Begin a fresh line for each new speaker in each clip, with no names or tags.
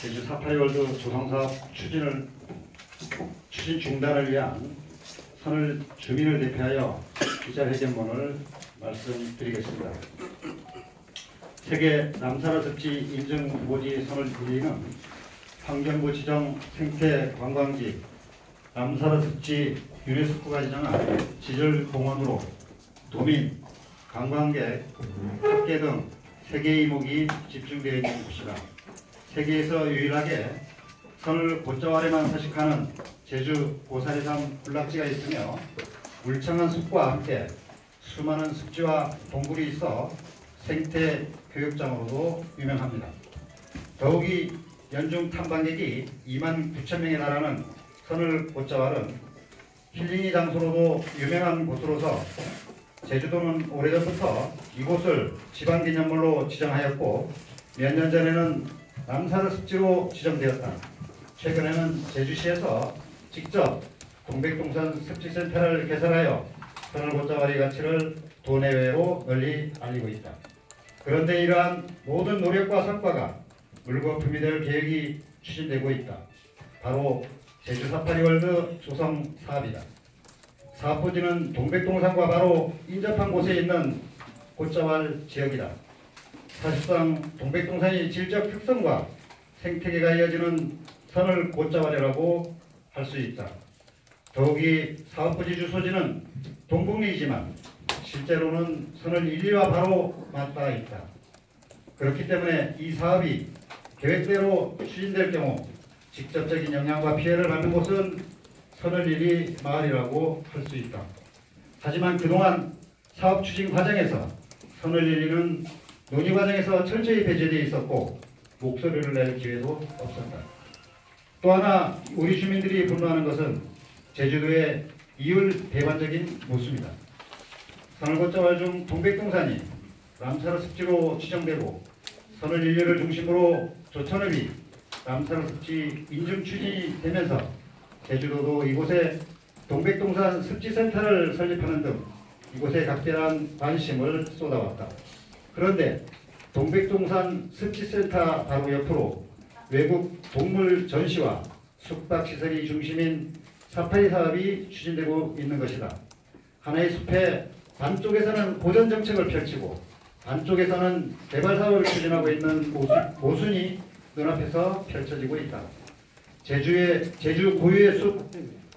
제주 사파리월드 조성사업 추진을 추진 중단을 위한 선을 주민을 대표하여 기자회견문을 말씀드리겠습니다. 세계 남산화 습지 인증 모지 선을 빌리는 환경부 지정 생태 관광지 남산화 습지 유네스코가 지정한 지질공원으로 도민, 관광객, 학계 등 세계 이목이 집중되어 있는 곳이다. 세계에서 유일하게 선을 곧저 아래만 서식하는 제주 고사리산 군락지가 있으며 울창한 숲과 함께 수많은 습지와 동굴이 있어 생태 교육장으로도 유명합니다. 더욱이 연중 탐방객이 2만 9천 명에 달하는 선을 곧자왈은 힐링이 장소로도 유명한 곳으로서 제주도는 오래전부터 이곳을 지방기념물로 지정하였고 몇 년 전에는 남산을 습지로 지정되었다. 최근에는 제주시에서 직접 동백동산 습지센터를 개설하여 선을 곧자와리 가치를 도내외로 널리 알리고 있다. 그런데 이러한 모든 노력과 성과가 물거품이 될 계획이 추진되고 있다. 바로 제주 사파리월드 조성 사업이다. 사업 부지는 동백동산과 바로 인접한 곳에 있는 곧자왈 지역이다. 사실상 동백동산이 질적 특성과 생태계가 이어지는 선을 곧자왈이라고 할 수 있다. 더욱이 사업부지 주소지는 동북리이지만 실제로는 선을 1, 2와 바로 맞닿아 있다. 그렇기 때문에 이 사업이 계획대로 추진될 경우 직접적인 영향과 피해를 받는 곳은 선을 1위 마을이라고 할 수 있다. 하지만 그동안 사업 추진 과정에서 선을 1위는 논의 과정에서 철저히 배제되어 있었고 목소리를 낼 기회도 없었다. 또 하나 우리 주민들이 분노하는 것은 제주도의 이율 배반적인 모습이다. 산을걷자왈 중 동백동산이 람사르 습지로 지정되고 선을 인류를 중심으로 조천읍이 람사르 습지 인증 추진이 되면서 제주도도 이곳에 동백동산 습지센터를 설립하는 등 이곳에 각별한 관심을 쏟아왔다. 그런데 동백동산 습지센터 바로 옆으로 외국 동물 전시와 숙박시설이 중심인 사파리 사업이 추진되고 있는 것이다. 하나의 숲의 반쪽에서는 보전 정책을 펼치고 반쪽에서는 개발 사업을 추진하고 있는 모순, 이 눈앞에서 펼쳐지고 있다. 제주의 제주 고유의 숲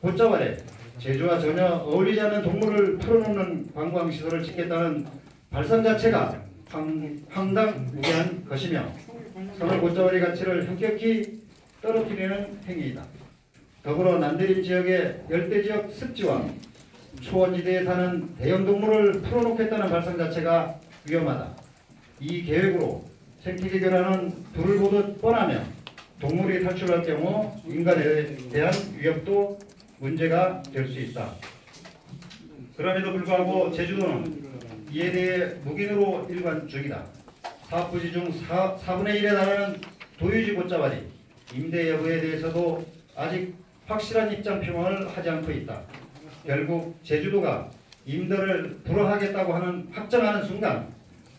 곧자왈에 제주와 전혀 어울리지 않는 동물을 풀어놓는 관광시설을 짓겠다는 발상 자체가 황, 황당무계한 것이며 선을 곧자왈의 가치를 현격히 떨어뜨리는 행위이다. 더불어 남대림 지역의 열대지역 습지와 초원지대에 사는 대형동물을 풀어놓겠다는 발상 자체가 위험하다. 이 계획으로 생태계 결함은 불을 보듯 뻔하며 동물이 탈출할 경우 인간에 대한 위협도 문제가 될 수 있다. 그럼에도 불구하고 제주도는 이에 대해 묵인으로 일관 중이다. 사업부지 중 4, 4분의 1에 달하는 도유지 곧자발이 임대 여부에 대해서도 아직 확실한 입장 표명을 하지 않고 있다. 결국 제주도가 임대를 불허하겠다고 하는 확정하는 순간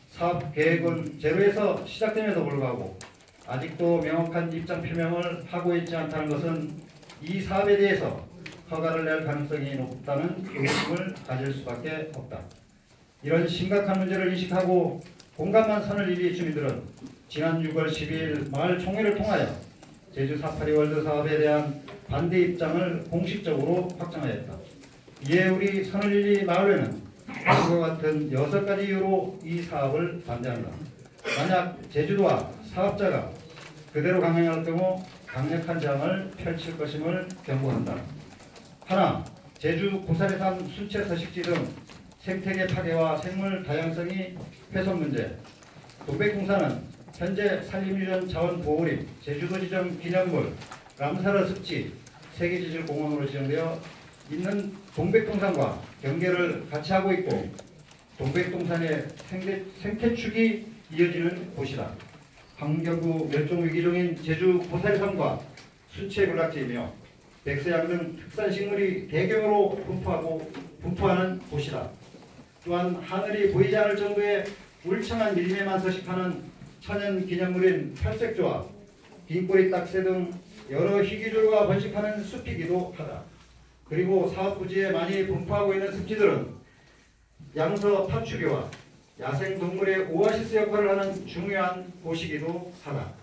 사업 계획은 제로에서 시작됨에도 불구하고 아직도 명확한 입장 표명을 하고 있지 않다는 것은 이 사업에 대해서 허가를 낼 가능성이 높다는 의심을 가질 수밖에 없다. 이런 심각한 문제를 인식하고 공감한 선을 이리 주민들은 지난 6월 12일 마을 총회를 통하여 제주 사파리 월드 사업에 대한 반대 입장을 공식적으로 확정하였다. 이에 우리 선을일리 마을회는 다음과 같은 여섯 가지 이유로 이 사업을 반대한다. 만약 제주도와 사업자가 그대로 강행할 경우 강력한 저항을 펼칠 것임을 경고한다. 하나, 제주 고사리산 순체 서식지 등 생태계 파괴와 생물 다양성이 훼손 문제. 동백공사는 현재 산림유전 자원 보호림, 제주도 지정 기념물, 람사르 습지, 세계지질공원으로 지정되어 있는 동백동산과 경계를 같이 하고 있고 동백동산의 생태, 생태축이 이어지는 곳이다. 환경부 멸종위기종인 제주 고사리섬과 수채 군락지이며 백서양 등 특산식물이 대규모로 분포하고 분포하는 곳이다. 또한 하늘이 보이지 않을 정도의 울창한 밀림에만 서식하는 천연 기념물인 팔색조와 긴꼬리 딱새 등 여러 희귀조류가 번식하는 숲이기도 하다. 그리고 사업 부지에 많이 분포하고 있는 습지들은 양서 파충류와 야생 동물의 오아시스 역할을 하는 중요한 곳이기도 하다.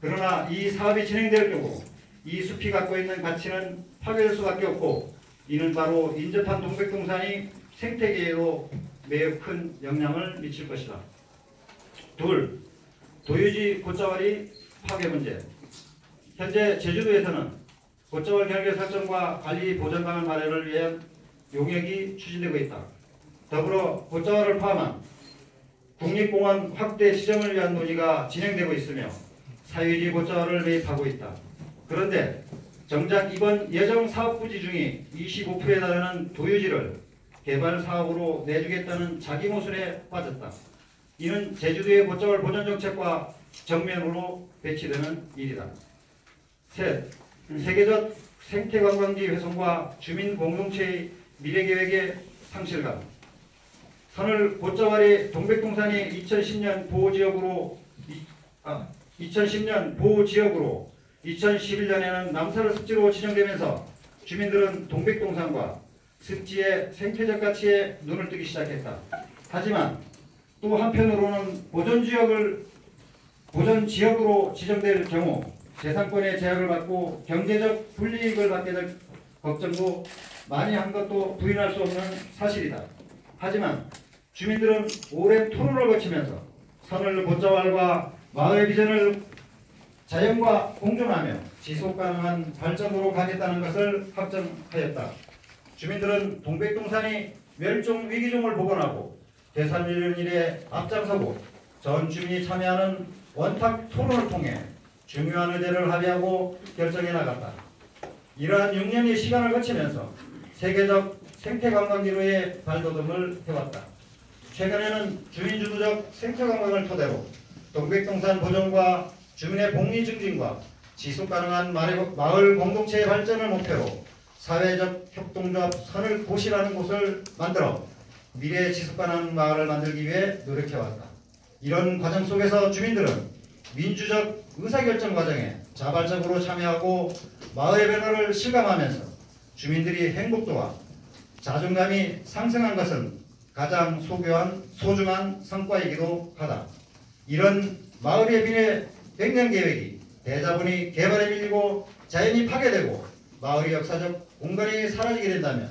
그러나 이 사업이 진행될 경우 이 숲이 갖고 있는 가치는 파괴될 수밖에 없고 이는 바로 인접한 동백동산이 생태계에도 매우 큰 영향을 미칠 것이다. 둘, 도유지 곶자왈이 파괴 문제. 현재 제주도에서는 곶자왈 경계 설정과 관리 보전 방안 마련을 위한 용역이 추진되고 있다. 더불어 곶자왈을 포함한 국립공원 확대 지정을 위한 논의가 진행되고 있으며 사유지 곶자왈을 매입하고 있다. 그런데 정작 이번 예정 사업 부지 중에 25%에 달하는 도유지를 개발 사업으로 내주겠다는 자기 모순에 빠졌다. 이는 제주도의 곶자왈 보존 정책과 정면으로 배치되는 일이다. 셋, 세계적 생태관광지 훼손과 주민 공동체의 미래 계획의 상실감. 선을 곶자왈이 동백동산이 2010년 보호지역으로 이- 아, 2010년 보호지역으로 2011년에는 남사를 습지로 지정되면서 주민들은 동백동산과 습지의 생태적 가치에 눈을 뜨기 시작했다. 하지만 또 한편으로는 보존 지역을 보존 지역으로 지정될 경우 재산권의 제약을 받고 경제적 불이익을 받게 될 걱정도 많이 한 것도 부인할 수 없는 사실이다. 하지만 주민들은 오랜 토론을 거치면서 선을 곶자왈과 마을 비전을 자연과 공존하며 지속 가능한 발전으로 가겠다는 것을 확정하였다. 주민들은 동백동산이 멸종 위기종을 복원하고 대산일련 일에 앞장서고 전 주민이 참여하는 원탁 토론을 통해 중요한 의제를 합의하고 결정해 나갔다. 이러한 6년의 시간을 거치면서 세계적 생태관광지로의 발돋움을 해왔다. 최근에는 주민주도적 생태관광을 토대로 동백동산 보존과 주민의 복리 증진과 지속가능한 마을 공동체의 발전을 목표로 사회적 협동조합 선을 고시라는 곳을 만들어 미래 지속가능한 마을을 만들기 위해 노력해왔다. 이런 과정 속에서 주민들은 민주적 의사결정 과정에 자발적으로 참여하고 마을의 변화를 실감하면서 주민들이 행복도와 자존감이 상승한 것은 가장 소교한 소중한 성과이기도 하다. 이런 마을의 미래 100년 계획이 대자본이 개발에 밀리고 자연이 파괴되고 마을의 역사적 공간이 사라지게 된다면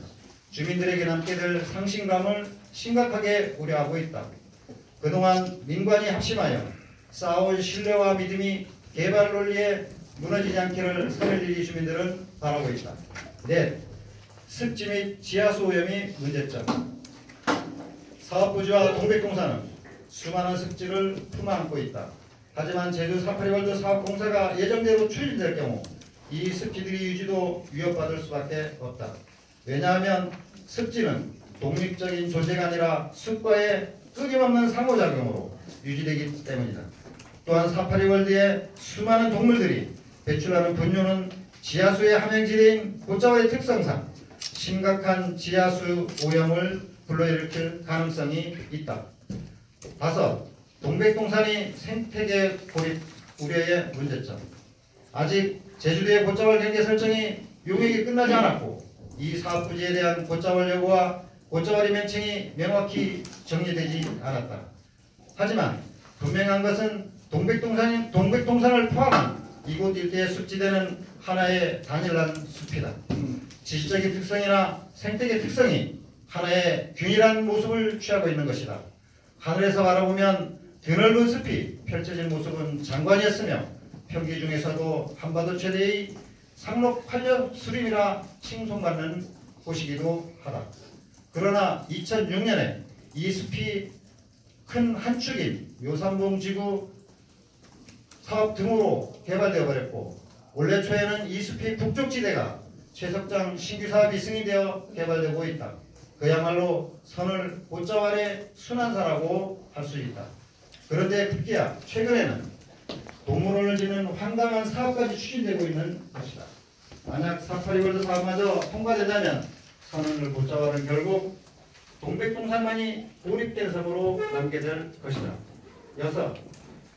주민들에게 남게 될 상실감을 심각하게 우려하고 있다. 그동안 민관이 합심하여 쌓아온 신뢰와 믿음이 개발 논리에 무너지지 않기를 서울리 주민들은 바라고 있다. 넷, 습지 및 지하수 오염이 문제점. 사업부지와 동백공사는 수많은 습지를 품어안고 있다. 하지만 제주 사파리월드 사업공사가 예정대로 추진될 경우 이 습지들이 유지도 위협받을 수밖에 없다. 왜냐하면 습지는 독립적인 존재가 아니라 숲과의 끊임없는 상호작용으로 유지되기 때문이다. 또한 사파리 월드의 수많은 동물들이 배출하는 분뇨는 지하수의 함양지대인 곶자왈의 특성상 심각한 지하수 오염을 불러일으킬 가능성이 있다. 다섯, 동백동산이 생태계 고립 우려의 문제점. 아직 제주도의 곶자왈 경계 설정이 용역이 끝나지 않았고 이 사업 부지에 대한 곶자왈 여부와 곶자왈의 명칭이 명확히 정리되지 않았다. 하지만 분명한 것은 동백동산, 동백동산을 포함한 이곳 일대에 습지되는 하나의 단일한 숲이다. 지시적인 특성이나 생태계 특성이 하나의 균일한 모습을 취하고 있는 것이다. 하늘에서 바라보면 드넓은 숲이 펼쳐진 모습은 장관이었으며 평기 중에서도 한반도 최대의 상록 활력 수림이라 칭송받는 곳이기도 하다. 그러나 2006년에 이 숲이 큰 한 축인 묘산봉 지구 사업 등으로 개발되어 버렸고 올해 초에는 이 숲의 북쪽 지대가 최석장 신규 사업이 승인되어 개발되고 있다. 그야말로 선을 곶자왈의 순환사라고 할 수 있다. 그런데 급기야 최근에는 동물원을 짓는 황당한 사업까지 추진되고 있는 것이다. 만약 사파리월드 사업마저 통과된다면 선을 곶자왈은 결국 동백동산만이 고립된 섬으로 남게 될 것이다. 여섯,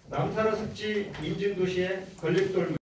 남사라 습지 인증도시의 건립돌